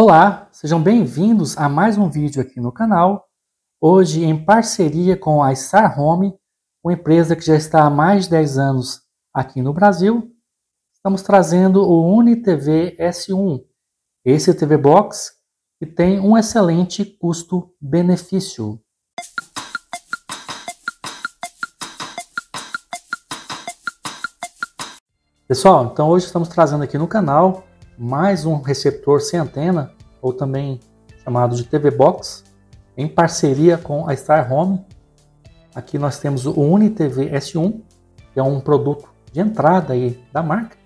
Olá, sejam bem-vindos a mais um vídeo aqui no canal. Hoje em parceria com a Star Home, uma empresa que já está há mais de 10 anos aqui no Brasil, estamos trazendo o UniTV S1. Esse TV Box que tem um excelente custo-benefício. Pessoal, então hoje estamos trazendo aqui no canal mais um receptor sem antena, ou também chamado de TV Box, em parceria com a Star Home. Aqui nós temos o UniTV S1, que é um produto de entrada aí da marca.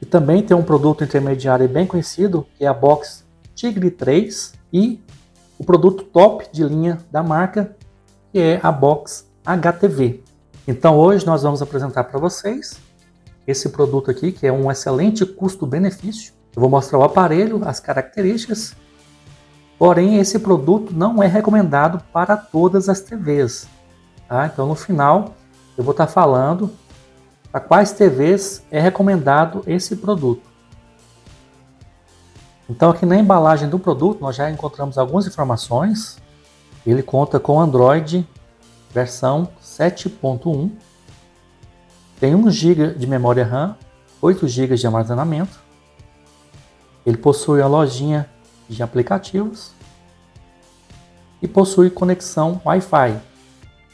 E também tem um produto intermediário bem conhecido, que é a Box Tigre 3, e o produto top de linha da marca, que é a Box HTV. Então hoje nós vamos apresentar para vocês esse produto aqui, que é um excelente custo-benefício. Eu vou mostrar o aparelho, as características. Porém, esse produto não é recomendado para todas as TVs. Tá? Então, no final, eu vou estar falando para quais TVs é recomendado esse produto. Então, aqui na embalagem do produto, nós já encontramos algumas informações. Ele conta com Android versão 7.1 tem 1 GB de memória RAM, 8 GB de armazenamento. Ele possui a lojinha de aplicativos e possui conexão Wi-Fi.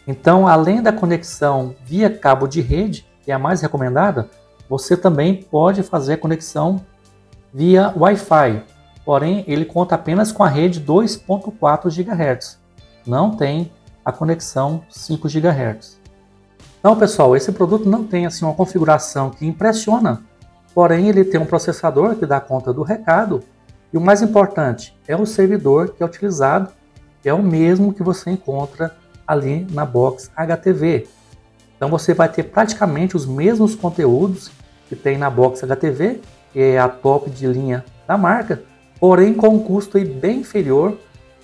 Então, além da conexão via cabo de rede, que é a mais recomendada, você também pode fazer conexão via Wi-Fi. Porém, ele conta apenas com a rede 2.4 GHz. Não tem a conexão 5 GHz. Então, pessoal, esse produto não tem assim uma configuração que impressiona, porém ele tem um processador que dá conta do recado e o mais importante é o servidor que é utilizado, que é o mesmo que você encontra ali na box HTV. Então você vai ter praticamente os mesmos conteúdos que tem na box HTV, que é a top de linha da marca, porém com um custo bem inferior.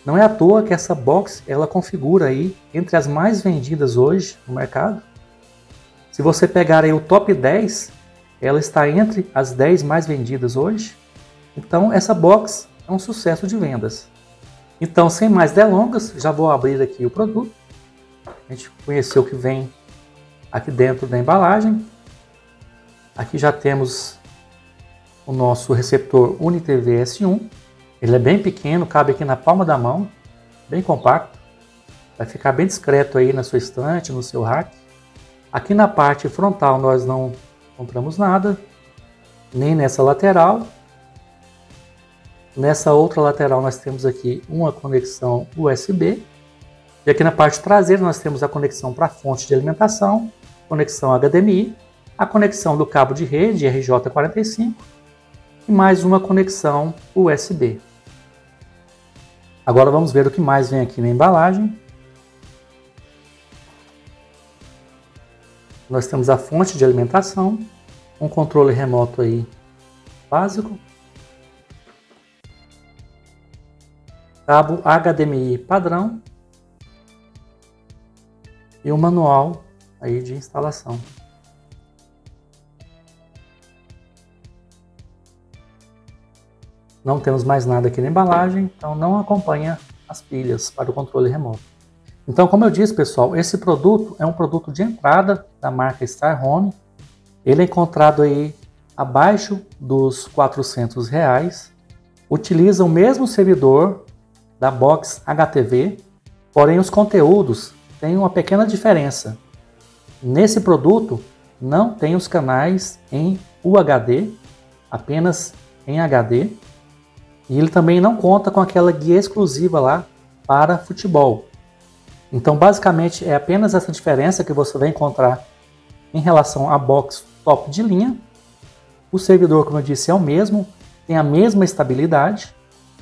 Não é à toa que essa box ela configura aí entre as mais vendidas hoje no mercado. Se você pegar aí o top 10, ela está entre as 10 mais vendidas hoje. Então essa box é um sucesso de vendas. Então, sem mais delongas, já vou abrir aqui o produto. A gente conheceu o que vem aqui dentro da embalagem. Aqui já temos o nosso receptor UniTV S1. Ele é bem pequeno, cabe aqui na palma da mão, bem compacto. Vai ficar bem discreto aí na sua estante, no seu rack. Aqui na parte frontal nós não compramos nada, nem nessa lateral. Nessa outra lateral nós temos aqui uma conexão USB. E aqui na parte traseira nós temos a conexão para fonte de alimentação, conexão HDMI, a conexão do cabo de rede RJ45 e mais uma conexão USB. Agora vamos ver o que mais vem aqui na embalagem. Nós temos a fonte de alimentação, um controle remoto aí básico, cabo HDMI padrão e um manual aí de instalação. Não temos mais nada aqui na embalagem, então não acompanha as pilhas para o controle remoto. Então, como eu disse, pessoal, esse produto é um produto de entrada da marca Star Home. Ele é encontrado aí abaixo dos 400 reais. Utiliza o mesmo servidor da Box HTV, porém os conteúdos têm uma pequena diferença. Nesse produto não tem os canais em UHD, apenas em HD. E ele também não conta com aquela guia exclusiva lá para futebol. Então, basicamente, é apenas essa diferença que você vai encontrar em relação à box top de linha. O servidor, como eu disse, é o mesmo, tem a mesma estabilidade.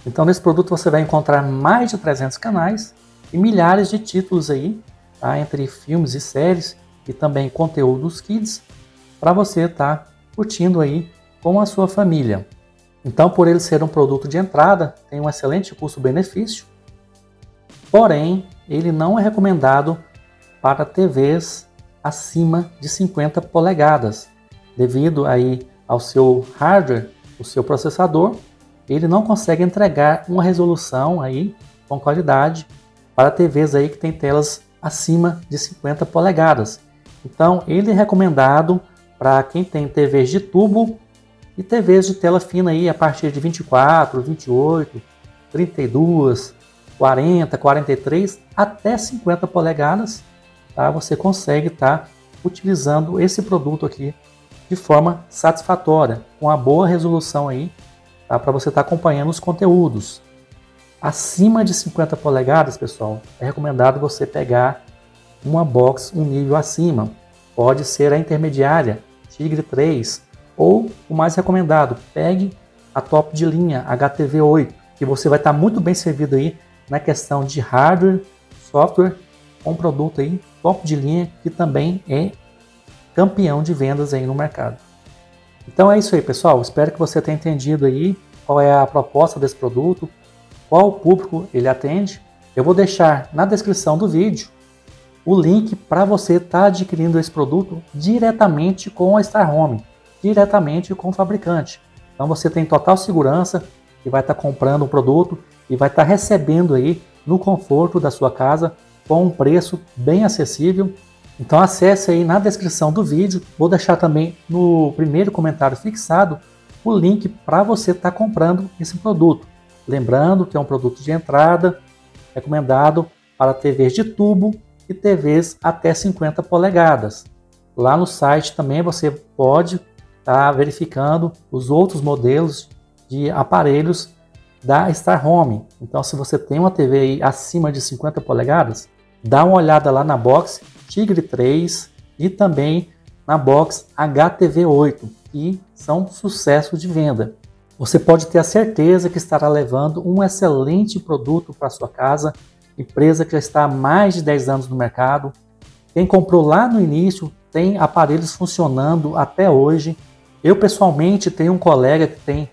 Então, nesse produto você vai encontrar mais de 300 canais e milhares de títulos aí, tá? entre filmes e séries e também conteúdos kids, para você estar tá curtindo aí com a sua família. Então, por ele ser um produto de entrada, tem um excelente custo-benefício. Porém, ele não é recomendado para TVs acima de 50 polegadas, devido aí ao seu hardware, o seu processador ele não consegue entregar uma resolução aí com qualidade para TVs aí que tem telas acima de 50 polegadas. Então, ele é recomendado para quem tem TVs de tubo e TVs de tela fina aí a partir de 24, 28, 32, 40, 43 até 50 polegadas, tá? Você consegue estar tá utilizando esse produto aqui de forma satisfatória, com uma boa resolução aí, tá? Para você estar tá acompanhando os conteúdos. Acima de 50 polegadas, pessoal, é recomendado você pegar uma box um nível acima. Pode ser a intermediária, Tigre 3, ou o mais recomendado, pegue a top de linha HTV8, que você vai estar muito bem servido aí na questão de hardware, software, um produto aí top de linha que também é campeão de vendas aí no mercado. Então é isso aí, pessoal. Espero que você tenha entendido aí qual é a proposta desse produto, qual público ele atende. Eu vou deixar na descrição do vídeo o link para você estar tá adquirindo esse produto diretamente com a Star Home, diretamente com o fabricante. Então você tem total segurança que vai estar tá comprando o produto e vai estar tá recebendo aí no conforto da sua casa com um preço bem acessível. Então acesse aí na descrição do vídeo, vou deixar também no primeiro comentário fixado o link para você estar tá comprando esse produto. Lembrando que é um produto de entrada, recomendado para TVs de tubo e TVs até 50 polegadas. Lá no site também você pode estar tá verificando os outros modelos de aparelhos da Star Home. Então, se você tem uma TV acima de 50 polegadas, dá uma olhada lá na box Tigre 3 e também na box HTV8, que são sucesso de venda. Você pode ter a certeza que estará levando um excelente produto para sua casa, empresa que já está há mais de 10 anos no mercado. Quem comprou lá no início tem aparelhos funcionando até hoje. Eu pessoalmente tenho um colega que tem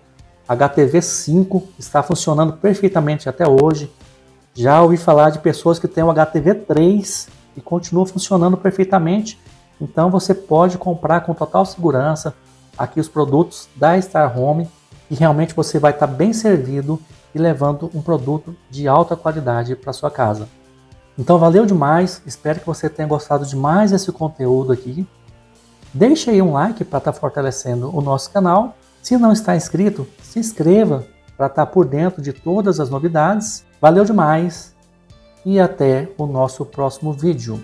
HTV5, está funcionando perfeitamente até hoje. Já ouvi falar de pessoas que têm o HTV3 e continua funcionando perfeitamente. Então você pode comprar com total segurança aqui os produtos da Star Home e realmente você vai estar bem servido e levando um produto de alta qualidade para sua casa. Então valeu demais, espero que você tenha gostado de mais esse conteúdo aqui. Deixe aí um like para estar fortalecendo o nosso canal. Se não está inscrito, se inscreva para estar por dentro de todas as novidades. Valeu demais e até o nosso próximo vídeo.